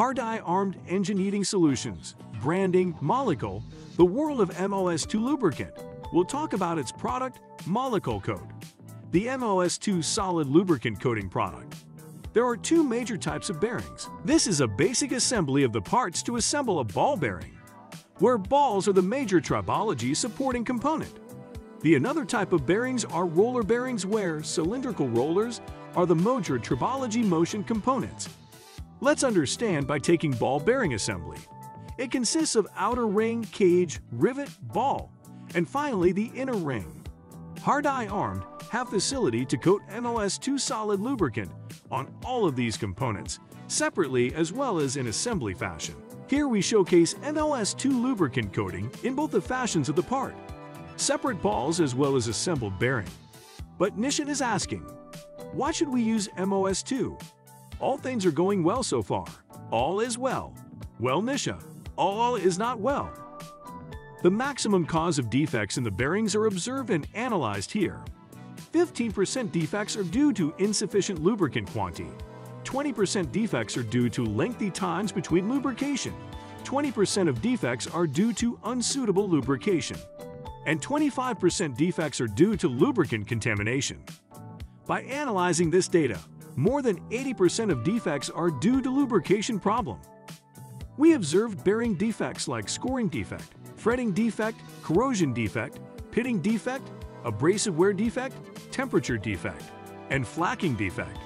Hardai ARMND Engine Heating Solutions, branding MolyKul, the world of MOS2 lubricant. We'll talk about its product, MolyKul Coat, the MOS2 solid lubricant coating product. There are two major types of bearings. This is a basic assembly of the parts to assemble a ball bearing, where balls are the major tribology supporting component. The another type of bearings are roller bearings where cylindrical rollers are the major tribology motion components. Let's understand by taking ball bearing assembly. It consists of outer ring, cage, rivet, ball, and finally the inner ring. Hardai ARMND have facility to coat MOS2 solid lubricant on all of these components, separately as well as in assembly fashion. Here we showcase MOS2 lubricant coating in both the fashions of the part, separate balls as well as assembled bearing. But Nishan is asking, why should we use MOS2? All things are going well so far. All is well. Well, Nisha, all is not well. The maximum cause of defects in the bearings are observed and analyzed here. 15% defects are due to insufficient lubricant quantity. 20% defects are due to lengthy times between lubrication. 20% of defects are due to unsuitable lubrication. And 25% defects are due to lubricant contamination. By analyzing this data, more than 80% of defects are due to lubrication problem. We observed bearing defects like scoring defect, fretting defect, corrosion defect, pitting defect, abrasive wear defect, temperature defect, and flaking defect.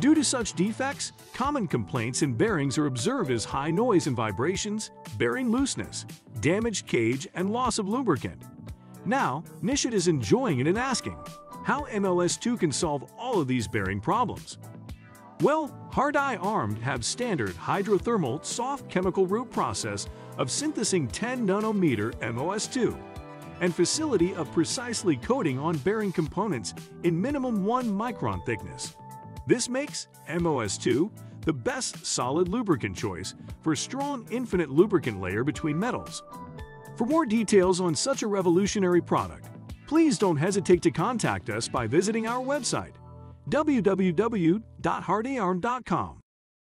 Due to such defects, common complaints in bearings are observed as high noise and vibrations, bearing looseness, damaged cage, and loss of lubricant. Now, Nishit is enjoying it and asking, how MOS2 can solve all of these bearing problems? Well, Hardai ARMND have standard hydrothermal soft chemical route process of synthesizing 10 nanometer MOS2 and facility of precisely coating on bearing components in minimum 1 micron thickness. This makes MOS2 the best solid lubricant choice for strong infinite lubricant layer between metals. For more details on such a revolutionary product, please don't hesitate to contact us by visiting our website www.hardeyearmed.com.